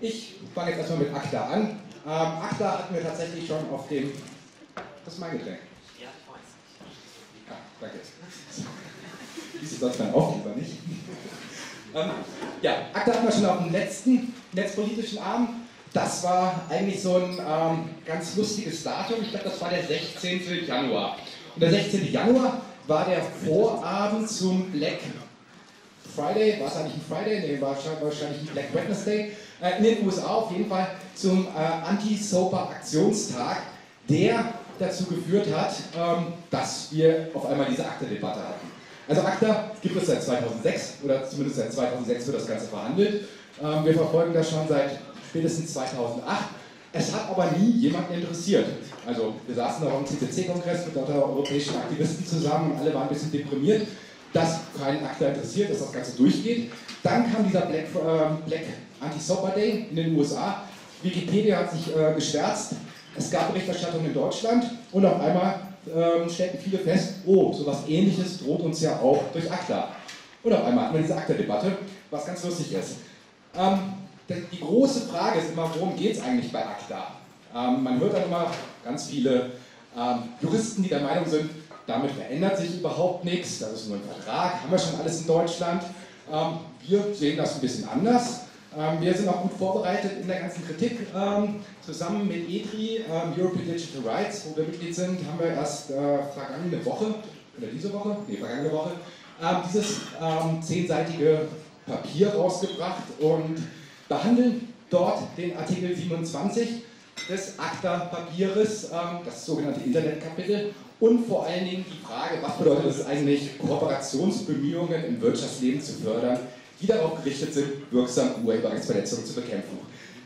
Ich fange jetzt erstmal mit ACTA an. Ähm, ACTA hatten wir tatsächlich schon auf dem. Das ist mein Getränk. Ja. Ja, danke. Du sonst mein Aufgeber nicht? ähm, ja, ACTA hatten wir schon auf dem letzten netzpolitischen Abend. Das war eigentlich so ein ähm, ganz lustiges Datum. Ich glaube, das war der 16. Januar. Und der 16. Januar war der Vorabend zum Black Friday. War es eigentlich ein Friday? Nee, war wahrscheinlich ein Black Wednesday. Äh, in den USA auf jeden Fall zum äh, Anti-Soper-Aktionstag, der dazu geführt hat, ähm, dass wir auf einmal diese ACTA-Debatte hatten. Also ACTA gibt es seit 2006 oder zumindest seit 2006 wird das Ganze verhandelt. Ähm, wir verfolgen das schon seit spätestens 2008. Es hat aber nie jemanden interessiert. Also wir saßen da beim CCC-Kongress mit lauter europäischen Aktivisten zusammen und alle waren ein bisschen deprimiert, dass keinen ACTA interessiert, dass das Ganze durchgeht. Dann kam dieser Black, äh, Black Anti-Soper Day in den USA. Wikipedia hat sich äh, geschwärzt. Es gab Berichterstattung in Deutschland und auf einmal ähm, stellten viele fest, oh, sowas ähnliches droht uns ja auch durch ACTA. Und auf einmal hatten wir diese ACTA-Debatte, was ganz lustig ist. Ähm, die große Frage ist immer, worum geht es eigentlich bei ACTA? Ähm, man hört dann immer ganz viele ähm, Juristen, die der Meinung sind, damit verändert sich überhaupt nichts, das ist nur ein Vertrag, haben wir schon alles in Deutschland. Ähm, wir sehen das ein bisschen anders. Ähm, wir sind auch gut vorbereitet in der ganzen Kritik. Ähm, zusammen mit EDRI, European Digital Rights, wo wir Mitglied sind, haben wir erst äh, vergangene Woche, oder diese Woche, nee, vergangene Woche, dieses zehnseitige Papier rausgebracht und behandeln dort den Artikel 27 des ACTA-Papieres, das sogenannte Internetkapitel und vor allen Dingen die Frage, was bedeutet es eigentlich, Kooperationsbemühungen im Wirtschaftsleben zu fördern, die darauf gerichtet sind, wirksam Urheberrechtsverletzungen zu bekämpfen.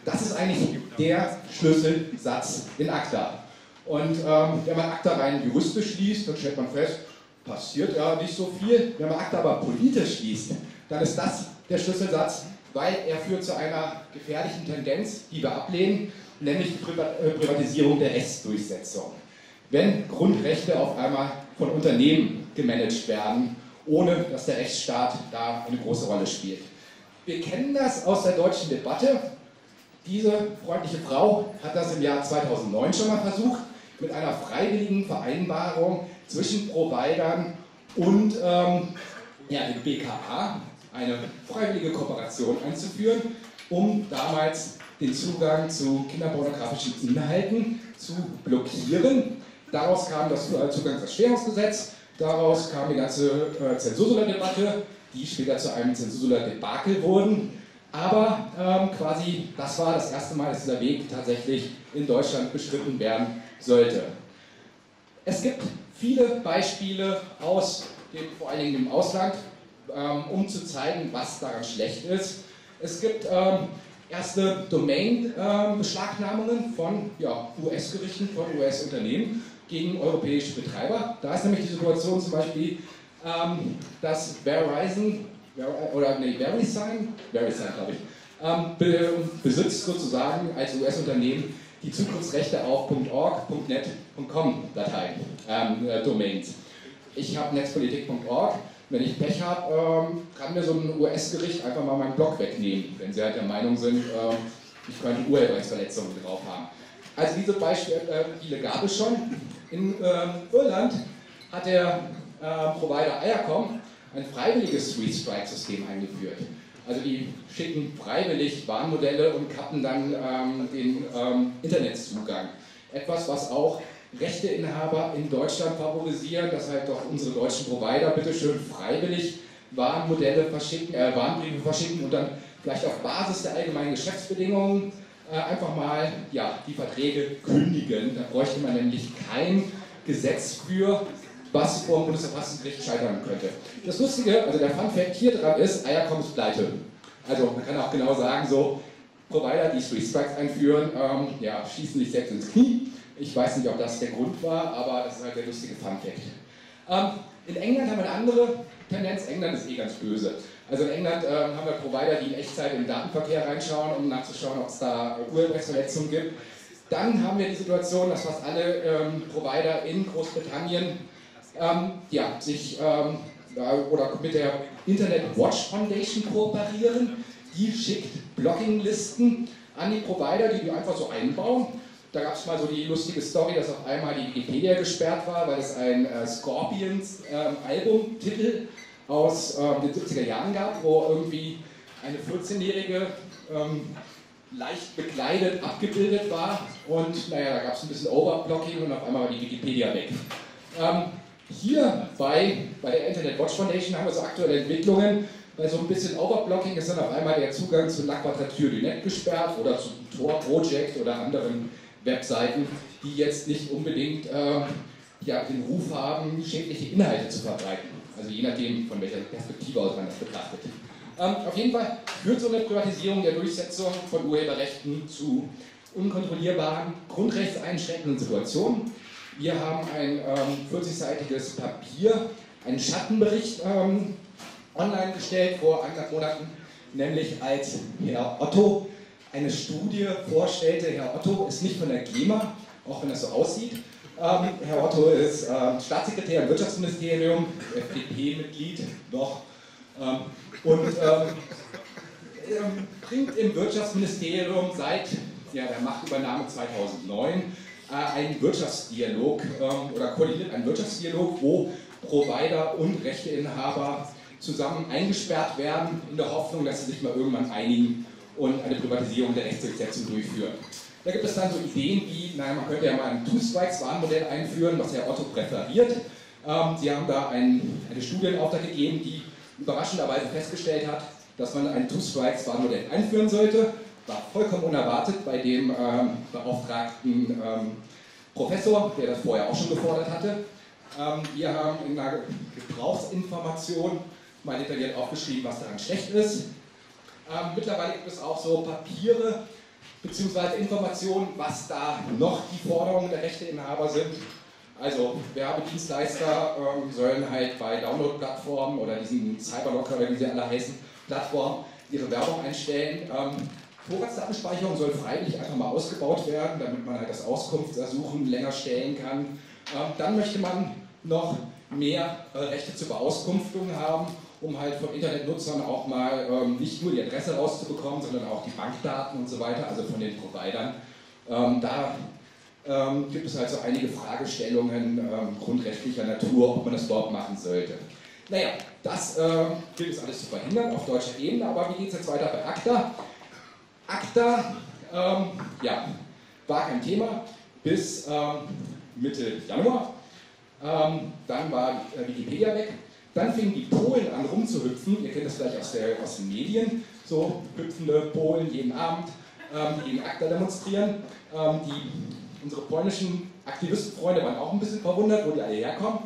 Das ist eigentlich der Schlüsselsatz in ACTA. Und ähm, wenn man ACTA rein juristisch liest, dann stellt man fest, passiert ja nicht so viel. Wenn man ACTA aber politisch liest, dann ist das der Schlüsselsatz, weil er führt zu einer gefährlichen Tendenz, die wir ablehnen, nämlich die äh, Privatisierung der Rechtsdurchsetzung. Wenn Grundrechte auf einmal von Unternehmen gemanagt werden ohne dass der Rechtsstaat da eine große Rolle spielt. Wir kennen das aus der deutschen Debatte. Diese freundliche Frau hat das im Jahr 2009 schon mal versucht, mit einer freiwilligen Vereinbarung zwischen Providern und ähm, ja, dem BKA eine freiwillige Kooperation einzuführen, um damals den Zugang zu kinderpornografischen Inhalten zu blockieren. Daraus kam das Zugangsverschwörungsgesetz Daraus kam die ganze äh, Zensursula-Debatte, die später zu einem Zensursula-Debakel wurden. Aber ähm, quasi das war das erste Mal, dass dieser Weg tatsächlich in Deutschland beschritten werden sollte. Es gibt viele Beispiele aus dem, vor allen Dingen im Ausland, ähm, um zu zeigen, was daran schlecht ist. Es gibt ähm, erste Domain-Beschlagnahmungen ähm, von ja, US-Gerichten, von US-Unternehmen gegen europäische Betreiber. Da ist nämlich die Situation zum Beispiel, ähm, dass Verizon, oder nee, VeriSign, VeriSign glaube ich, ähm, be besitzt sozusagen als US-Unternehmen die Zugriffsrechte auf .org, .net, .com Dateien, ähm, äh, Domains. Ich habe netzpolitik.org. Wenn ich Pech habe, ähm, kann mir so ein US-Gericht einfach mal meinen Blog wegnehmen, wenn sie halt der Meinung sind, ähm, ich könnte Urheberrechtsverletzungen drauf haben. Also diese Beispiele äh, gab es schon. In ähm, Irland hat der äh, Provider IACOM ein freiwilliges Three-Strike-System eingeführt. Also die schicken freiwillig Warnmodelle und kappen dann ähm, den ähm, Internetzugang. Etwas, was auch Rechteinhaber in Deutschland favorisieren, dass halt doch unsere deutschen Provider bitte schön freiwillig Warnmodelle verschicken, äh, Warnbriefe verschicken und dann vielleicht auf Basis der allgemeinen Geschäftsbedingungen äh, einfach mal ja, die Verträge kündigen. Da bräuchte man nämlich kein Gesetz für, was vor dem Bundesverfassungsgericht scheitern könnte. Das Lustige, also der Fun Fact hier dran ist, Eierkom ist pleite. Also man kann auch genau sagen, so Provider, die Three Strikes einführen, ähm, ja, schießen sich selbst ins Knie. Ich weiß nicht, ob das der Grund war, aber das ist halt der lustige Fun Fact. Ähm, in England haben wir eine andere Tendenz. England ist eh ganz böse. Also in England äh, haben wir Provider, die in Echtzeit in den Datenverkehr reinschauen, um nachzuschauen, ob es da Urheberrechtsverletzungen gibt. Dann haben wir die Situation, dass fast alle ähm, Provider in Großbritannien ähm, ja, sich ähm, oder mit der Internet Watch Foundation kooperieren. Die schickt Blocking-Listen an die Provider, die die einfach so einbauen. Da gab es mal so die lustige Story, dass auf einmal die Wikipedia gesperrt war, weil es ein äh, Scorpions-Albumtitel ähm, aus ähm, den 70er Jahren gab, wo irgendwie eine 14-jährige ähm, leicht bekleidet abgebildet war und naja, da gab es ein bisschen Overblocking und auf einmal war die Wikipedia weg. Ähm, hier bei, bei der Internet Watch Foundation haben wir so aktuelle Entwicklungen. Bei so ein bisschen Overblocking ist dann auf einmal der Zugang zu La Quadrature du Net gesperrt oder zu Tor Project oder anderen Webseiten, die jetzt nicht unbedingt äh, ja, den Ruf haben, schädliche Inhalte zu verbreiten. Also je nachdem, von welcher Perspektive aus man das betrachtet. Ähm, auf jeden Fall führt so eine Privatisierung der Durchsetzung von Urheberrechten zu unkontrollierbaren, grundrechtseinschränkenden Situationen. Wir haben ein ähm, 40-seitiges Papier, einen Schattenbericht ähm, online gestellt vor anderthalb Monaten, nämlich als Herr Otto eine Studie vorstellte. Herr Otto ist nicht von der GEMA, auch wenn das so aussieht. Ähm, Herr Otto ist äh, Staatssekretär im Wirtschaftsministerium, FDP-Mitglied noch ähm, und ähm, ähm, bringt im Wirtschaftsministerium seit ja, der Machtübernahme 2009 äh, einen Wirtschaftsdialog ähm, oder koordiniert einen Wirtschaftsdialog, wo Provider und Rechteinhaber zusammen eingesperrt werden, in der Hoffnung, dass sie sich mal irgendwann einigen und eine Privatisierung der Rechtsdurchsetzung durchführen. Da gibt es dann so Ideen wie, naja, man könnte ja mal ein Two-Strikes-Warnmodell einführen, was Herr Otto präferiert. Ähm, Sie haben da ein, eine Studie in Auftrag gegeben, die überraschenderweise festgestellt hat, dass man ein Two-Strikes-Warnmodell einführen sollte. War vollkommen unerwartet bei dem ähm, beauftragten ähm, Professor, der das vorher auch schon gefordert hatte. Ähm, wir haben in einer Gebrauchsinformation mal detailliert aufgeschrieben, was daran schlecht ist. Ähm, mittlerweile gibt es auch so Papiere bzw. Informationen, was da noch die Forderungen der Rechteinhaber sind. Also Werbedienstleister ähm, sollen halt bei Download-Plattformen oder diesen Cyberlocker oder wie sie alle heißen, Plattformen ihre Werbung einstellen. Ähm, Vorratsdatenspeicherung soll freiwillig einfach mal ausgebaut werden, damit man halt das Auskunftsersuchen länger stellen kann. Ähm, dann möchte man noch mehr äh, Rechte zur Beauskunftung haben, um halt von Internetnutzern auch mal ähm, nicht nur die Adresse rauszubekommen, sondern auch die Bankdaten und so weiter, also von den Providern. Ähm, da ähm, gibt es halt so einige Fragestellungen ähm, grundrechtlicher Natur, ob man das überhaupt machen sollte. Naja, das äh, gilt es alles zu verhindern auf deutscher Ebene, aber wie geht es jetzt weiter bei ACTA? ACTA, ähm, ja, war kein Thema bis ähm, Mitte Januar. Ähm, dann war äh, Wikipedia weg. Dann fingen die Polen an rumzuhüpfen. Ihr kennt das vielleicht aus, der, aus den Medien. So hüpfende Polen jeden Abend, ähm, die gegen ACTA demonstrieren. Ähm, die Unsere polnischen Aktivistenfreunde waren auch ein bisschen verwundert, wo die alle herkommen.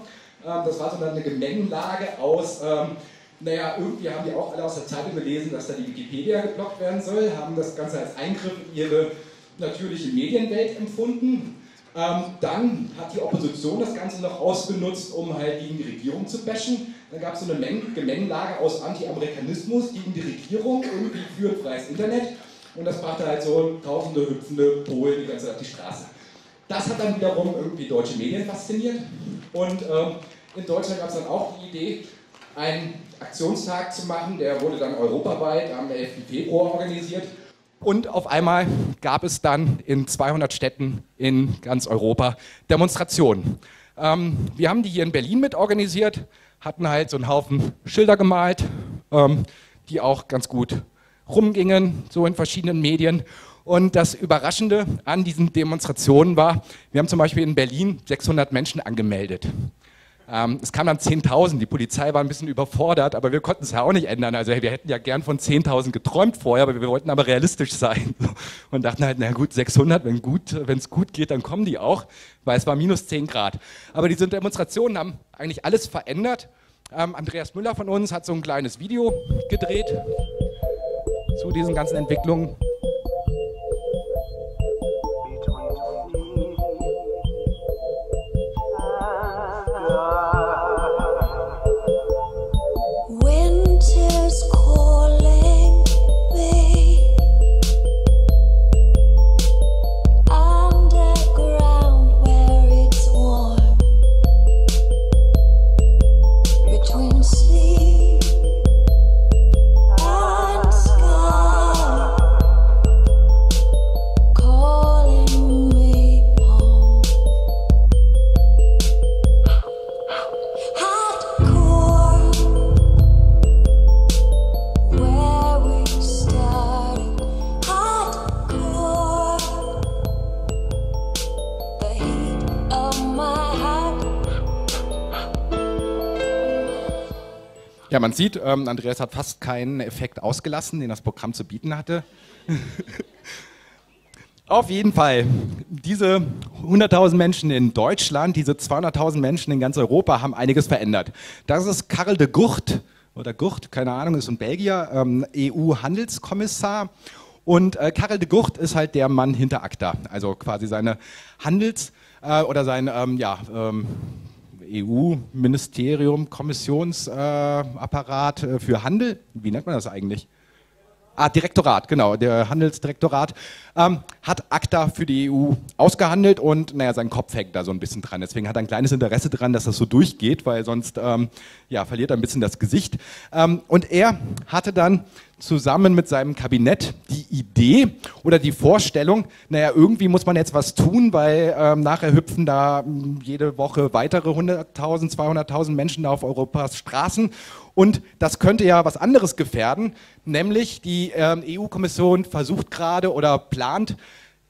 Ähm, das war so eine Gemengenlage aus, ähm, naja, irgendwie haben die auch alle aus der Zeitung gelesen, dass da die Wikipedia geblockt werden soll, haben das Ganze als Eingriff in ihre natürliche Medienwelt empfunden. Ähm, dann hat die Opposition das Ganze noch ausgenutzt, um halt gegen die Regierung zu bashen. Dann gab es so eine Gemengenlage aus Anti-Amerikanismus gegen die Regierung, irgendwie für freies Internet. Und das brachte halt so tausende hüpfende Polen die ganze Zeit auf die Straße. Das hat dann wiederum irgendwie deutsche Medien fasziniert und ähm, in Deutschland gab es dann auch die Idee, einen Aktionstag zu machen, der wurde dann europaweit am 11. Februar organisiert. Und auf einmal gab es dann in 200 Städten in ganz Europa Demonstrationen. Ähm, wir haben die hier in Berlin mit organisiert, hatten halt so einen Haufen Schilder gemalt, ähm, die auch ganz gut rumgingen, so in verschiedenen Medien. Und das Überraschende an diesen Demonstrationen war, wir haben zum Beispiel in Berlin 600 Menschen angemeldet. Ähm, es kamen dann 10.000, die Polizei war ein bisschen überfordert, aber wir konnten es ja auch nicht ändern. Also wir hätten ja gern von 10.000 geträumt vorher, aber wir wollten aber realistisch sein. Und dachten halt, na gut, 600, wenn es gut geht, dann kommen die auch, weil es war minus 10 Grad. Aber diese Demonstrationen haben eigentlich alles verändert. Ähm, Andreas Müller von uns hat so ein kleines Video gedreht zu diesen ganzen Entwicklungen. Ja, man sieht, ähm, Andreas hat fast keinen Effekt ausgelassen, den das Programm zu bieten hatte. Auf jeden Fall, diese 100.000 Menschen in Deutschland, diese 200.000 Menschen in ganz Europa haben einiges verändert. Das ist Karel de Gucht, oder Gucht, keine Ahnung, ist ein Belgier, ähm, EU-Handelskommissar. Und äh, Karel de Gucht ist halt der Mann hinter ACTA, also quasi seine Handels- äh, oder sein ähm, ja, ähm, EU-Ministerium, Kommissionsapparat äh, für Handel. Wie nennt man das eigentlich? Ah, Direktorat, genau, der Handelsdirektorat, ähm, hat ACTA für die EU ausgehandelt und naja, sein Kopf hängt da so ein bisschen dran. Deswegen hat er ein kleines Interesse daran, dass das so durchgeht, weil sonst ähm, ja, verliert er ein bisschen das Gesicht. Ähm, und er hatte dann zusammen mit seinem Kabinett die Idee oder die Vorstellung, naja, irgendwie muss man jetzt was tun, weil ähm, nachher hüpfen da hm, jede Woche weitere 100.000, 200.000 Menschen auf Europas Straßen und das könnte ja was anderes gefährden, nämlich die ähm, EU-Kommission versucht gerade oder plant,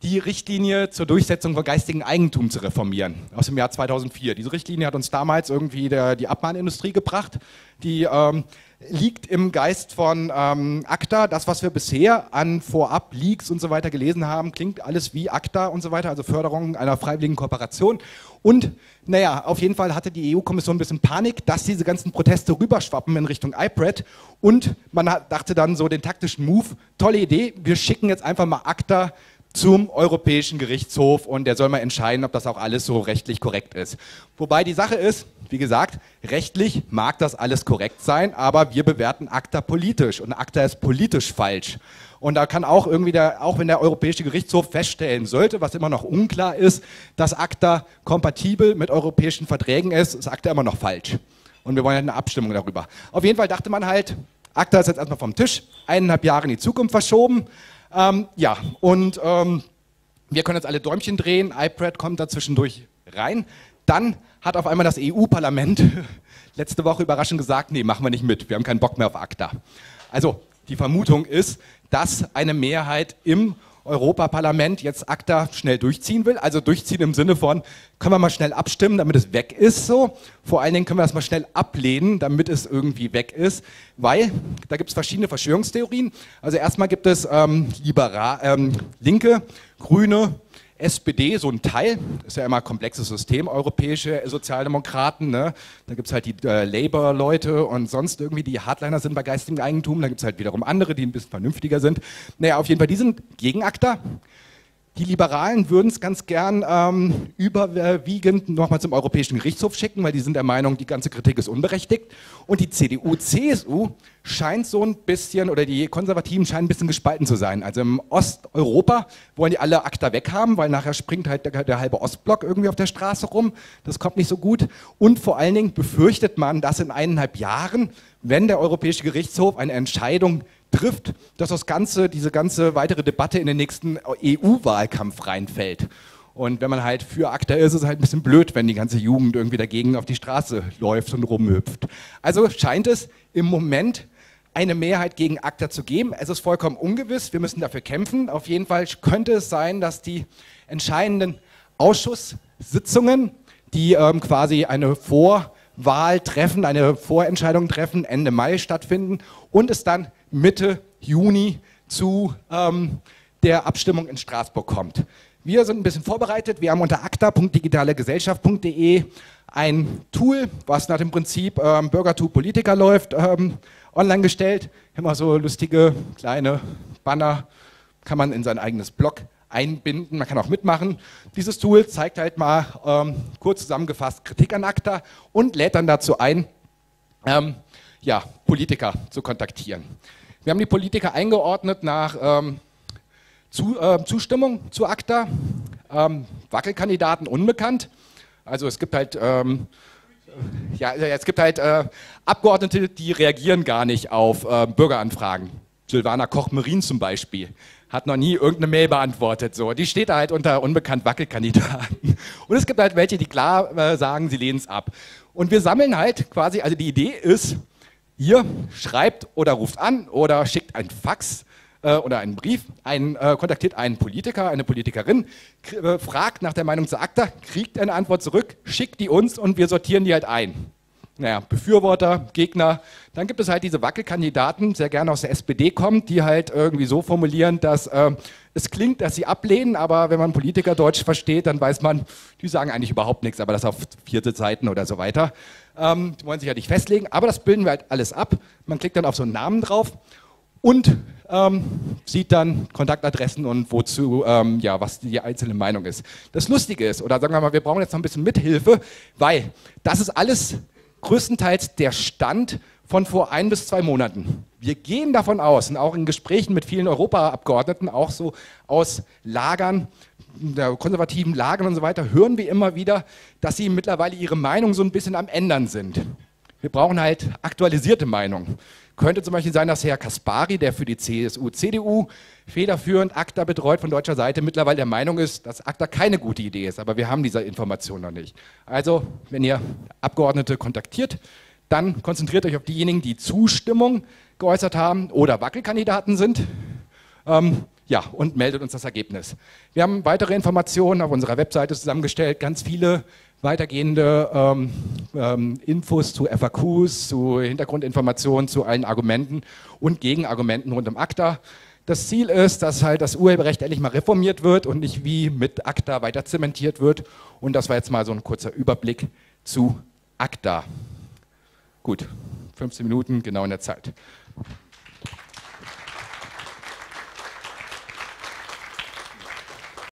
die Richtlinie zur Durchsetzung von geistigem Eigentum zu reformieren aus dem Jahr 2004. Diese Richtlinie hat uns damals irgendwie der, die Abmahnindustrie gebracht, die ähm, liegt im Geist von ähm, ACTA. Das, was wir bisher an Vorab-Leaks und so weiter gelesen haben, klingt alles wie ACTA und so weiter, also Förderung einer freiwilligen Kooperation. Und naja, auf jeden Fall hatte die EU-Kommission ein bisschen Panik, dass diese ganzen Proteste rüberschwappen in Richtung iPad. Und man dachte dann so den taktischen Move, tolle Idee, wir schicken jetzt einfach mal ACTA zum Europäischen Gerichtshof und der soll mal entscheiden, ob das auch alles so rechtlich korrekt ist. Wobei die Sache ist, wie gesagt, rechtlich mag das alles korrekt sein, aber wir bewerten ACTA politisch und ACTA ist politisch falsch. Und da kann auch irgendwie der, auch wenn der Europäische Gerichtshof feststellen sollte, was immer noch unklar ist, dass ACTA kompatibel mit europäischen Verträgen ist, ist ACTA immer noch falsch. Und wir wollen halt eine Abstimmung darüber. Auf jeden Fall dachte man halt, ACTA ist jetzt erstmal vom Tisch, eineinhalb Jahre in die Zukunft verschoben. Ähm, ja, und ähm, wir können jetzt alle Däumchen drehen, iPad kommt da zwischendurch rein. Dann hat auf einmal das EU-Parlament letzte Woche überraschend gesagt, nee, machen wir nicht mit, wir haben keinen Bock mehr auf ACTA. Also die Vermutung ist, dass eine Mehrheit im Europaparlament jetzt ACTA schnell durchziehen will. Also durchziehen im Sinne von, können wir mal schnell abstimmen, damit es weg ist so. Vor allen Dingen können wir das mal schnell ablehnen, damit es irgendwie weg ist. Weil da gibt es verschiedene Verschwörungstheorien. Also erstmal gibt es ähm, Liberal, ähm, Linke, Grüne, SPD, so ein Teil, ist ja immer ein komplexes System, europäische Sozialdemokraten. Ne? Da gibt es halt die äh, Labour-Leute und sonst irgendwie, die Hardliner sind bei geistigem Eigentum. Da gibt es halt wiederum andere, die ein bisschen vernünftiger sind. Naja, auf jeden Fall, die sind gegen ACTA. Die Liberalen würden es ganz gern ähm, überwiegend nochmal zum Europäischen Gerichtshof schicken, weil die sind der Meinung, die ganze Kritik ist unberechtigt. Und die CDU, CSU scheint so ein bisschen, oder die Konservativen scheinen ein bisschen gespalten zu sein. Also im Osteuropa wollen die alle ACTA weghaben, weil nachher springt halt der, der halbe Ostblock irgendwie auf der Straße rum. Das kommt nicht so gut. Und vor allen Dingen befürchtet man, dass in eineinhalb Jahren, wenn der Europäische Gerichtshof eine Entscheidung trifft, dass das ganze, diese ganze weitere Debatte in den nächsten EU-Wahlkampf reinfällt. Und wenn man halt für ACTA ist, ist es halt ein bisschen blöd, wenn die ganze Jugend irgendwie dagegen auf die Straße läuft und rumhüpft. Also scheint es im Moment eine Mehrheit gegen ACTA zu geben. Es ist vollkommen ungewiss, wir müssen dafür kämpfen. Auf jeden Fall könnte es sein, dass die entscheidenden Ausschusssitzungen, die ähm, quasi eine Vorwahl treffen, eine Vorentscheidung treffen, Ende Mai stattfinden und es dann Mitte Juni zu ähm, der Abstimmung in Straßburg kommt. Wir sind ein bisschen vorbereitet. Wir haben unter akta.digitalegesellschaft.de ein Tool, was nach dem Prinzip ähm, Bürger to Politiker läuft, ähm, online gestellt. Immer so lustige kleine Banner kann man in sein eigenes Blog einbinden. Man kann auch mitmachen. Dieses Tool zeigt halt mal ähm, kurz zusammengefasst Kritik an ACTA und lädt dann dazu ein, ähm, ja, Politiker zu kontaktieren. Wir haben die Politiker eingeordnet nach ähm, zu, äh, Zustimmung zu ACTA, ähm, Wackelkandidaten unbekannt. Also es gibt halt, ähm, ja, es gibt halt äh, Abgeordnete, die reagieren gar nicht auf äh, Bürgeranfragen. Silvana Koch-Merin zum Beispiel hat noch nie irgendeine Mail beantwortet. So. Die steht da halt unter unbekannt Wackelkandidaten. Und es gibt halt welche, die klar äh, sagen, sie lehnen es ab. Und wir sammeln halt quasi, also die Idee ist, ihr schreibt oder ruft an oder schickt ein Fax äh, oder einen Brief, ein, äh, kontaktiert einen Politiker, eine Politikerin, äh, fragt nach der Meinung zu ACTA, kriegt eine Antwort zurück, schickt die uns und wir sortieren die halt ein. Naja, Befürworter, Gegner. Dann gibt es halt diese Wackelkandidaten, sehr gerne aus der SPD kommen, die halt irgendwie so formulieren, dass äh, es klingt, dass sie ablehnen, aber wenn man Politiker Deutsch versteht, dann weiß man, die sagen eigentlich überhaupt nichts, aber das auf vierte Seiten oder so weiter. Ähm, die wollen sich ja nicht festlegen, aber das bilden wir halt alles ab. Man klickt dann auf so einen Namen drauf und ähm, sieht dann Kontaktadressen und wozu, ähm, ja, was die einzelne Meinung ist. Das Lustige ist, oder sagen wir mal, wir brauchen jetzt noch ein bisschen Mithilfe, weil das ist alles größtenteils der Stand von vor ein bis zwei Monaten. Wir gehen davon aus, und auch in Gesprächen mit vielen Europaabgeordneten, auch so aus Lagern, der konservativen Lagern und so weiter, hören wir immer wieder, dass sie mittlerweile ihre Meinung so ein bisschen am Ändern sind. Wir brauchen halt aktualisierte Meinungen. Könnte zum Beispiel sein, dass Herr Kaspari, der für die CSU, CDU federführend ACTA betreut von deutscher Seite, mittlerweile der Meinung ist, dass ACTA keine gute Idee ist. Aber wir haben diese Information noch nicht. Also, wenn ihr Abgeordnete kontaktiert, dann konzentriert euch auf diejenigen, die Zustimmung geäußert haben oder Wackelkandidaten sind. Ähm, ja, und meldet uns das Ergebnis. Wir haben weitere Informationen auf unserer Webseite zusammengestellt, ganz viele weitergehende ähm, ähm, Infos zu FAQs, zu Hintergrundinformationen, zu allen Argumenten und Gegenargumenten rund um ACTA. Das Ziel ist, dass halt das Urheberrecht endlich mal reformiert wird und nicht wie mit ACTA weiter zementiert wird. Und das war jetzt mal so ein kurzer Überblick zu ACTA. Gut, 15 Minuten, genau in der Zeit.